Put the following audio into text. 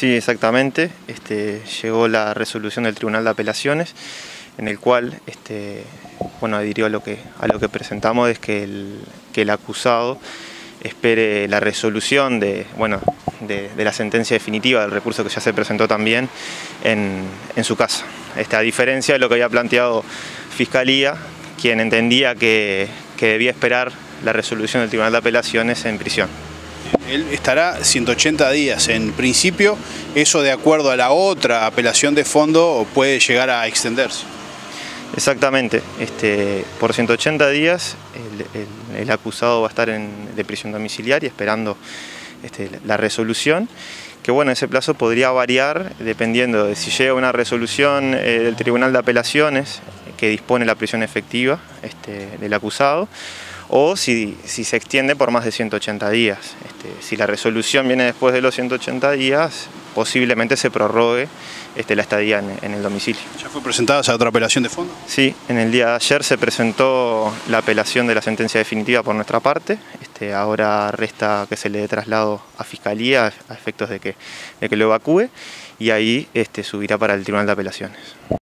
Sí, exactamente. Este, llegó la resolución del Tribunal de Apelaciones en el cual este, bueno, adhirió a lo que, presentamos, es que el, acusado espere la resolución de, la sentencia definitiva del recurso que ya se presentó también en, su casa. Este, a diferencia de lo que había planteado Fiscalía, quien entendía que debía esperar la resolución del Tribunal de Apelaciones en prisión. Él estará 180 días. En principio, eso de acuerdo a la otra apelación de fondo puede llegar a extenderse. Exactamente, este, por 180 días el, acusado va a estar en, de prisión domiciliaria esperando este, la resolución, que bueno, ese plazo podría variar dependiendo de si llega una resolución eh, del Tribunal de Apelaciones que dispone la prisión efectiva este, del acusado, o si, se extiende por más de 180 días. Este, si la resolución viene después de los 180 días, posiblemente se prorrogue este, la estadía en, el domicilio. ¿Ya fue presentada esa otra apelación de fondo? Sí, en el día de ayer se presentó la apelación de la sentencia definitiva por nuestra parte. Este, ahora resta que se le dé traslado a Fiscalía a efectos de que, de que lo evacúe y ahí este, subirá para el Tribunal de Apelaciones.